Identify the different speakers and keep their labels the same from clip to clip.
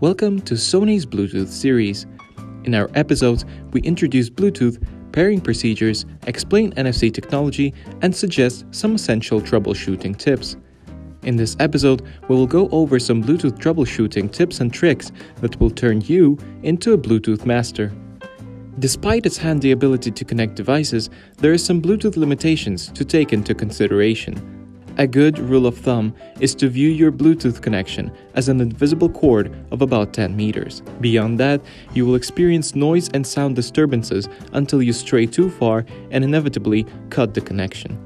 Speaker 1: Welcome to Sony's Bluetooth series. In our episodes, we introduce Bluetooth, pairing procedures, explain NFC technology, and suggest some essential troubleshooting tips. In this episode, we will go over some Bluetooth troubleshooting tips and tricks that will turn you into a Bluetooth master. Despite its handy ability to connect devices, there are some Bluetooth limitations to take into consideration. A good rule of thumb is to view your Bluetooth connection as an invisible cord of about 10 meters. Beyond that, you will experience noise and sound disturbances until you stray too far and inevitably cut the connection.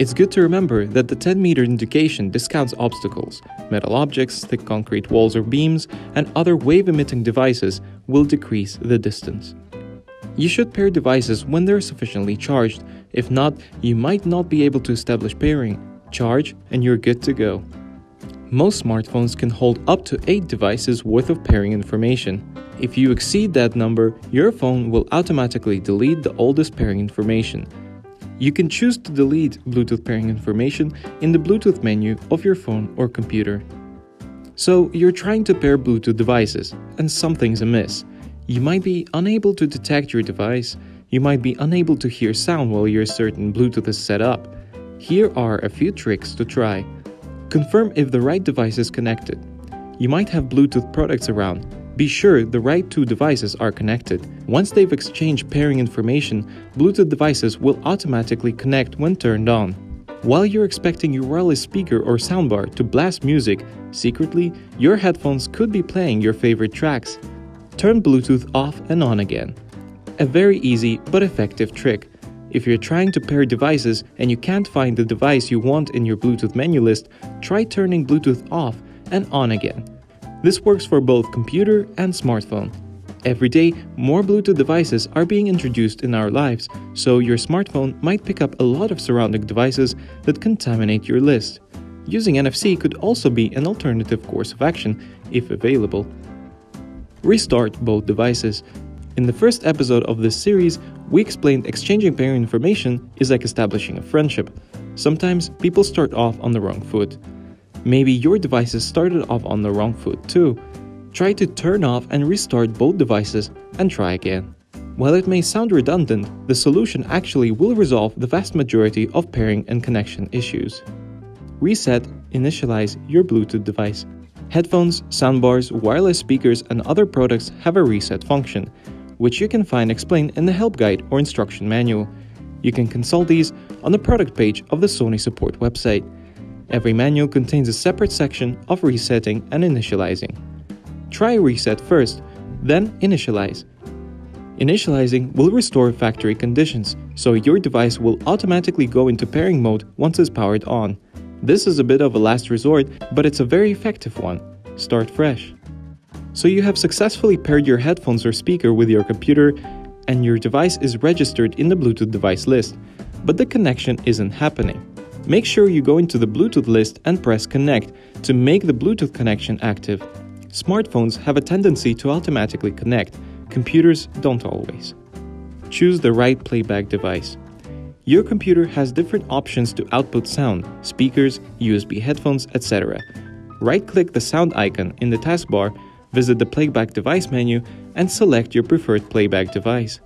Speaker 1: It's good to remember that the 10 meter indication discounts obstacles. Metal objects, thick concrete walls or beams, and other wave emitting devices will decrease the distance. You should pair devices when they're sufficiently charged. If not, you might not be able to establish pairing charge, and you're good to go. Most smartphones can hold up to 8 devices worth of pairing information. If you exceed that number, your phone will automatically delete the oldest pairing information. You can choose to delete Bluetooth pairing information in the Bluetooth menu of your phone or computer. So, you're trying to pair Bluetooth devices, and something's amiss. You might be unable to detect your device, you might be unable to hear sound while your certain Bluetooth is set up. Here are a few tricks to try. Confirm if the right device is connected. You might have Bluetooth products around. Be sure the right two devices are connected. Once they've exchanged pairing information, Bluetooth devices will automatically connect when turned on. While you're expecting your wireless speaker or soundbar to blast music, secretly, your headphones could be playing your favorite tracks. Turn Bluetooth off and on again. A very easy but effective trick. If you're trying to pair devices and you can't find the device you want in your Bluetooth menu list, try turning Bluetooth off and on again. This works for both computer and smartphone. Every day, more Bluetooth devices are being introduced in our lives, so your smartphone might pick up a lot of surrounding devices that contaminate your list. Using NFC could also be an alternative course of action if available. Restart both devices. In the first episode of this series, we explained exchanging pairing information is like establishing a friendship. Sometimes people start off on the wrong foot. Maybe your devices started off on the wrong foot too. Try to turn off and restart both devices and try again. While it may sound redundant, the solution actually will resolve the vast majority of pairing and connection issues. Reset, initialize your Bluetooth device. Headphones, soundbars, wireless speakers, and other products have a reset function which you can find explained in the help guide or instruction manual. You can consult these on the product page of the Sony support website. Every manual contains a separate section of resetting and initializing. Try reset first, then initialize. Initializing will restore factory conditions, so your device will automatically go into pairing mode once it's powered on. This is a bit of a last resort, but it's a very effective one. Start fresh. So you have successfully paired your headphones or speaker with your computer and your device is registered in the Bluetooth device list, but the connection isn't happening. Make sure you go into the Bluetooth list and press connect to make the Bluetooth connection active. Smartphones have a tendency to automatically connect, computers don't always. Choose the right playback device. Your computer has different options to output sound, speakers, USB headphones, etc. Right click the sound icon in the taskbar visit the playback device menu and select your preferred playback device.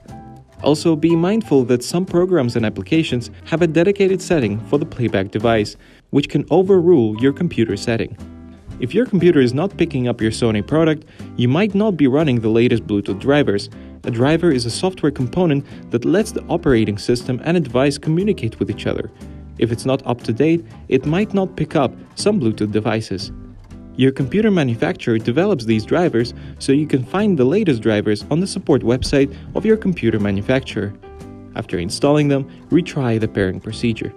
Speaker 1: Also, be mindful that some programs and applications have a dedicated setting for the playback device, which can overrule your computer setting. If your computer is not picking up your Sony product, you might not be running the latest Bluetooth drivers. A driver is a software component that lets the operating system and a device communicate with each other. If it's not up to date, it might not pick up some Bluetooth devices. Your computer manufacturer develops these drivers so you can find the latest drivers on the support website of your computer manufacturer. After installing them, retry the pairing procedure.